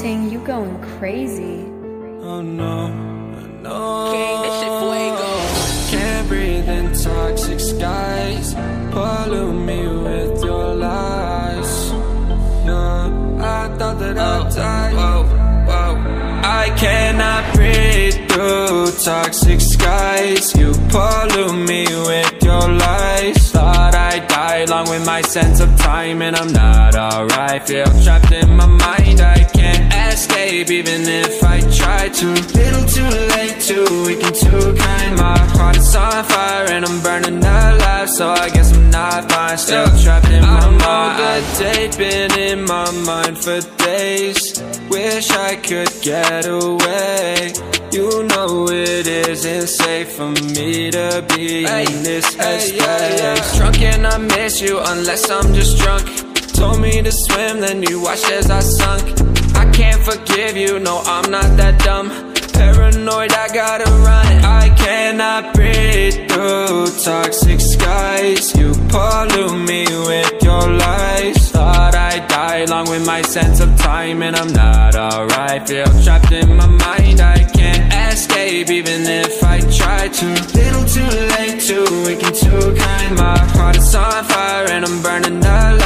Ting, you going crazy. Oh no, no. King, this shit fuego. Can't breathe in toxic skies. Pollute me with your lies. Yeah, I thought that I'd oh, die. Whoa, whoa. I cannot breathe through toxic skies. You pollute me with your lies. My sense of time, and I'm not alright. Feel trapped in my mind. I can't escape even if I try to. Little too late, too weak and too kind. My heart is on fire and I'm burning alive, so I guess I'm not fine. Still trapped in my mind. I'm all the date been in my mind for days. Wish I could get away. You know it isn't safe for me to be in this headspace. Drunk and I miss you unless I'm just drunk. Told me to swim, then you watched as I sunk. I can't forgive you, no, I'm not that dumb. Paranoid, I gotta run. I cannot breathe through toxic my sense of time, and I'm not alright. Feel trapped in my mind, I can't escape even if I try to. Little too late, too weak and too kind. My heart is on fire and I'm burning alive,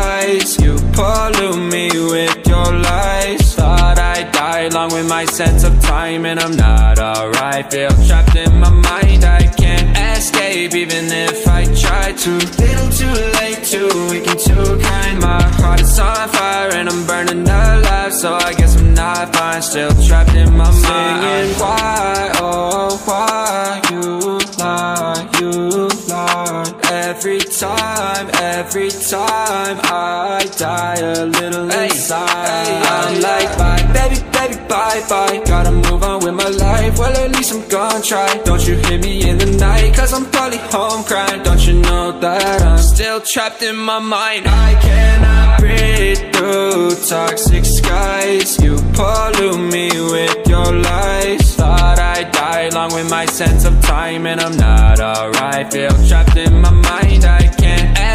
You pollute me with your lies. Thought I'd die along with my sense of time And I'm not alright. Feel trapped in my mind. I can't escape even if I try to. Little too late, too weak and too kind My heart is on fire and I'm burning alive. So I guess I'm not fine. Still trapped in my mind. Singing why, oh why You Every time, every time I die a little inside. I'm like bye, baby, baby, bye, bye. Gotta move on with my life. Well at least I'm gonna try. Don't you hear me in the night? Cause I'm probably home crying. Don't you know that I'm still trapped in my mind? I cannot breathe through toxic skies. You pollute me with your lies. Thought I'd die along with my sense of time And I'm not alright. Feel trapped in my mind. I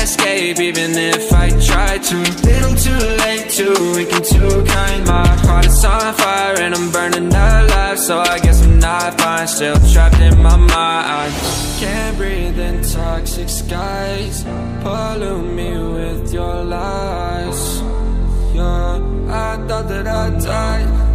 escape even if I try to. Little too late, too weak and too kind. My heart is on fire and I'm burning alive. So I guess I'm not fine. Still trapped in my mind. Can't breathe in toxic skies. Pollute me with your lies. Yeah, I thought that I'd die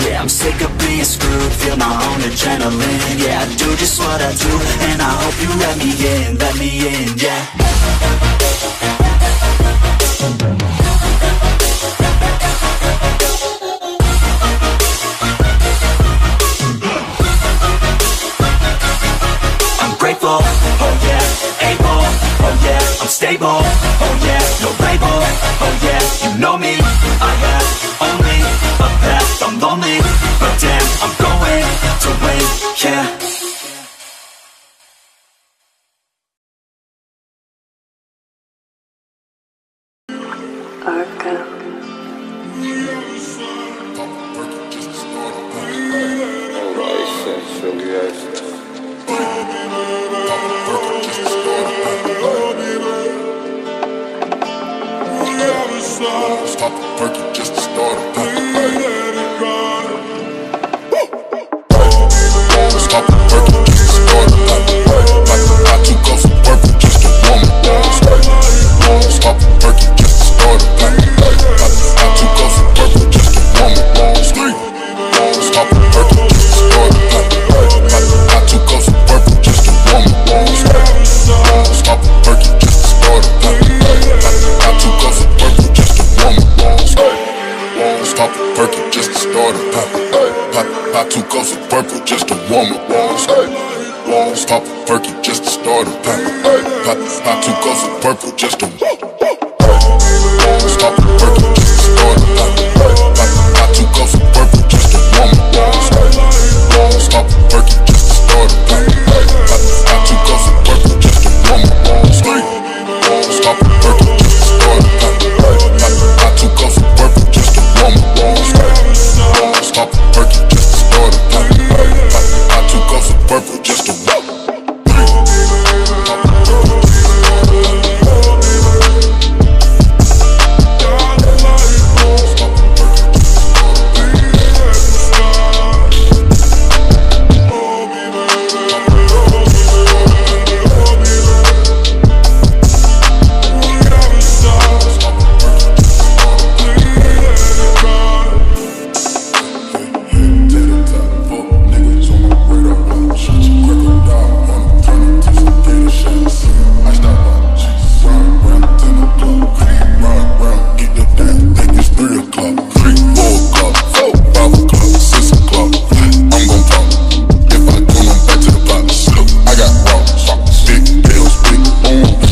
Yeah, I'm sick of being screwed. Feel my own adrenaline. Yeah, I do just what I do And I hope you let me in, let me in, yeah. I'm grateful, oh yeah, able, oh yeah, I'm stable, oh yeah, no label, oh yeah, you know me, Stop the perky just to start it. Off some purple just to Stop the perky just to start it. I took off some purple just to warm it. Stop the perky Stop